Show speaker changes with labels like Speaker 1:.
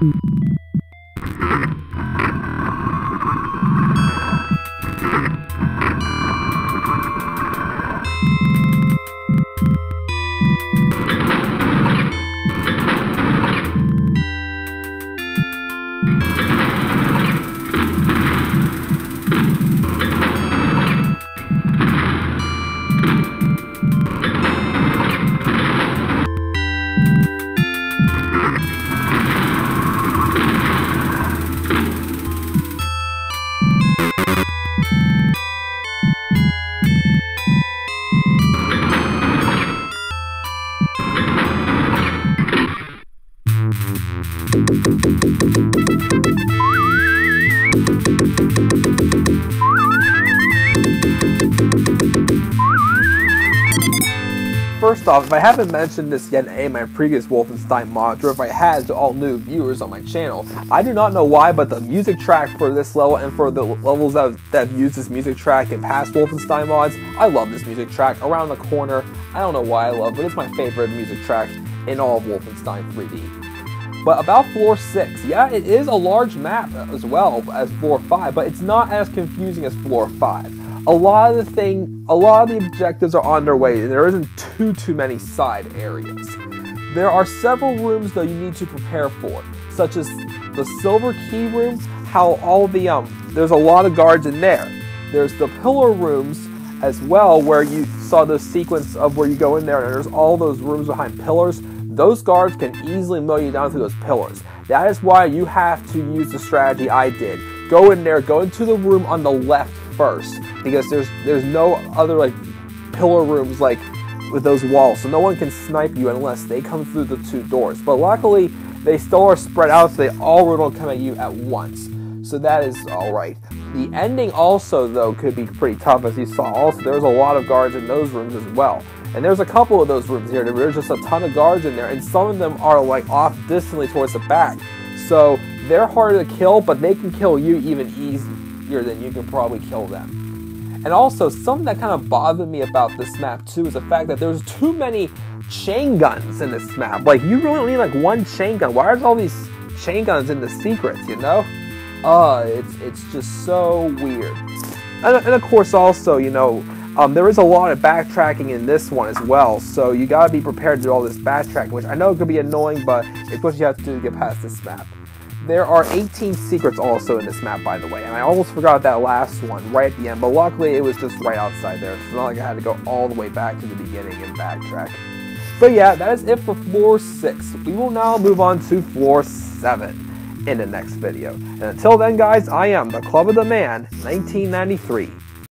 Speaker 1: Mm-hmm. Off, if I haven't mentioned this yet in my previous Wolfenstein mods, or if I had to all new viewers on my channel, I do not know why, but the music track for this level and for the levels that have, that have used this music track in past Wolfenstein mods, I love this music track. Around the Corner, I don't know why I love, but it's my favorite music track in all of Wolfenstein 3D. But about floor 6, yeah, it is a large map as well as floor 5, but it's not as confusing as floor 5 a lot of the thing, a lot of the objectives are on their way, and there isn't too too many side areas. There are several rooms though you need to prepare for, such as the Silver Key room. How all the um, there's a lot of guards in there. There's the pillar rooms as well, where you saw the sequence of where you go in there, and there's all those rooms behind pillars. Those guards can easily mow you down through those pillars. That is why you have to use the strategy I did. Go in there, go into the room on the left first because there's there's no other like pillar rooms like with those walls, so no one can snipe you unless they come through the two doors. But luckily, they still are spread out, so they all don't come at you at once. So that is all right. The ending also, though, could be pretty tough, as you saw. Also, there's a lot of guards in those rooms as well. And there's a couple of those rooms here. There's just a ton of guards in there, and some of them are like off distantly towards the back. So they're harder to kill, but they can kill you even easy than you can probably kill them. And also, something that kind of bothered me about this map too is the fact that there's too many chain guns in this map. Like, you really only need like one chain gun. Why are all these chain guns in the secrets, you know? Uh, it's, it's just so weird. And, and of course, also, you know, um, there is a lot of backtracking in this one as well, so you gotta be prepared to do all this backtracking, which I know could be annoying, but it's what you have to do to get past this map. There are 18 secrets also in this map, by the way, and I almost forgot that last one right at the end, but luckily it was just right outside there, so it's not like I had to go all the way back to the beginning and backtrack. But yeah, that is it for floor 6. We will now move on to floor 7 in the next video. And until then, guys, I am the Club of the Man, 1993.